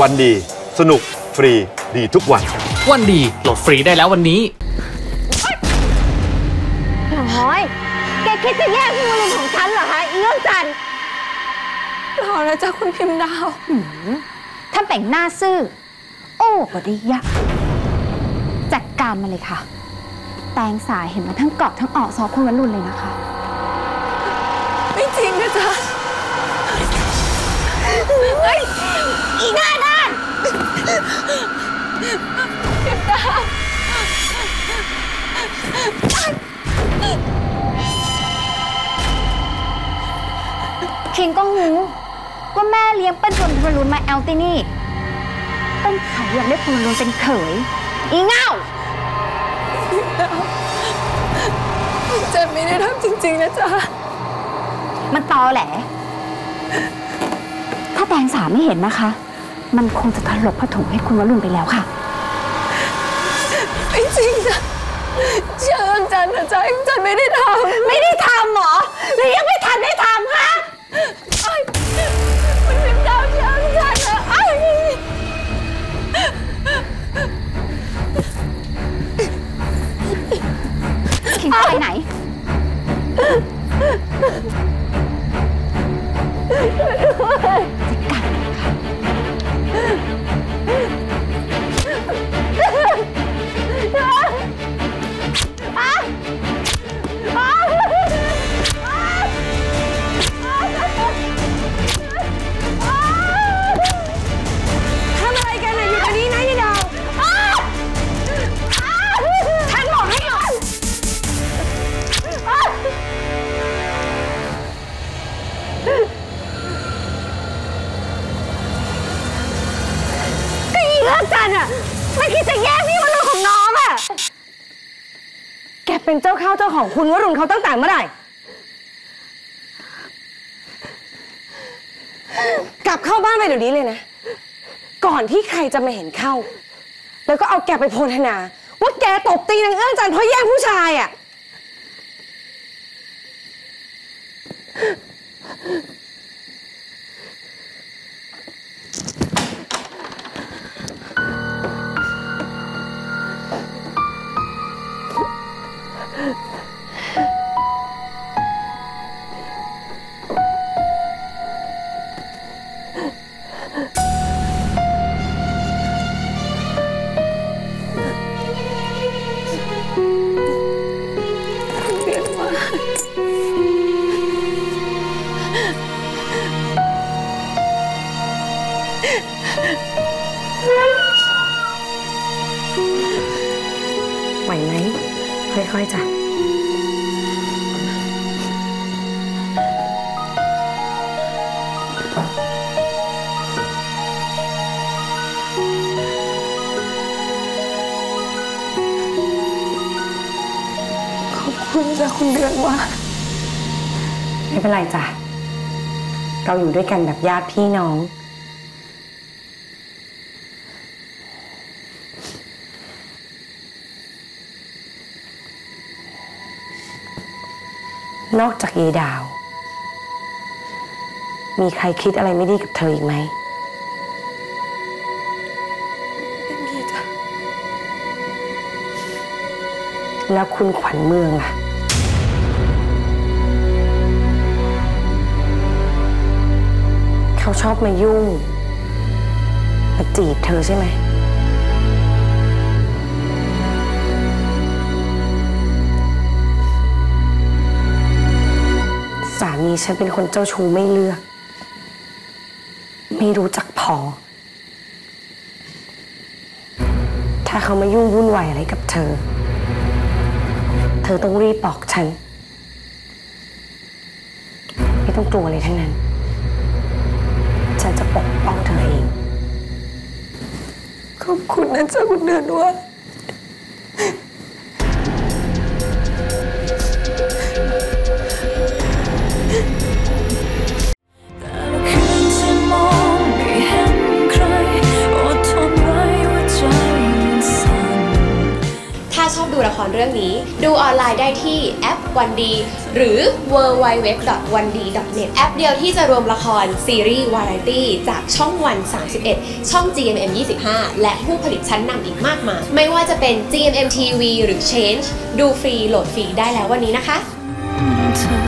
วันดี สนุกฟรีดีทุกวัน วันดีโหลดฟรีได้แล้ววันนี้น้อยแกคิดจะแย่งพี่วรุณของฉันเหรอฮะอีเรื่องจันทร์รอนะจ๊ะคุณพิมพ์ดาวท่านแต่งหน้าซื่อ โอ้บไดียะจัดการมาเลยค่ะ แตงสายเห็นมาทั้งเกาะทั้งออกซอกคุณวรุณเลยนะคะ ไม่จริงนะจ๊ะ อีหน้าด้านคิงก็หูว่าแม่เลี้ยงเปิ้ลชวนพลรุนมาแอลตินี่เปิ้ลขายอยากได้พลรุนเป็นเขย อีเง่าเจนไม่ได้ทำจริง ๆ นะจ๊ะ มันตอแหลถ้าแตงสาไม่เห็นนะคะ มันคงจะถลกผ้าถุงให้คุณวรุณไปแล้วค่ะ ไม่จริงจ้ะเชื่อเรื่องจันทร์นะจ๊ะเรื่องจันทร์ไม่ได้ทำไม่ได้ เป็นเจ้าข้าวเจ้าของคุณวรุณเขาตั้งแต่เมื่อไหร่ กลับเข้าบ้านไปเดี๋ยวนี้เลยนะ ก่อนที่ใครจะมาเห็นเข้า แล้วก็เอาแกไปโพธนา ว่าแกตบตีนางเอื้องจันเพราะแย่งผู้ชายอะ ไหวไหม ค่อยๆจ้ะขอบคุณจ้ะคุณเดือนว่า ไม่เป็นไรจ้ะ เราอยู่ด้วยกันแบบญาติพี่น้อง นอกจากเยายดาว มีใครคิดอะไรไม่ดีกับเธออีกไหมไม่มีจ้ะแล้วคุณขวัญเมืองล่ะ เขาชอบมายุ่งมาจีบเธอใช่ไหม สามีฉันเป็นคนเจ้าชู้ไม่เลือก ไม่รู้จักพอ ถ้าเขามายุ่งวุ่นวายอะไรกับเธอ เธอต้องรีบบอกฉัน ไม่ต้องกลัวเลยทั้งนั้น ฉันจะปกป้องเธอเอง ขอบคุณนะจ๊ะคุณเดือนว่า ชอบดูละคครเรื่องนี้ ดูออนไลน์ได้ที่แอป oneD หรือ www.oned.net แอปเดียวที่จะรวมละครซีรีส์วาไรตี้จากช่องวัน 31 ช่อง GMM 25 และผู้ผลิตชั้นนำอีกมากมาย ไม่ว่าจะเป็น GMM TV หรือ Change ดูฟรีโหลดฟรีได้แล้ววันนี้นะคะ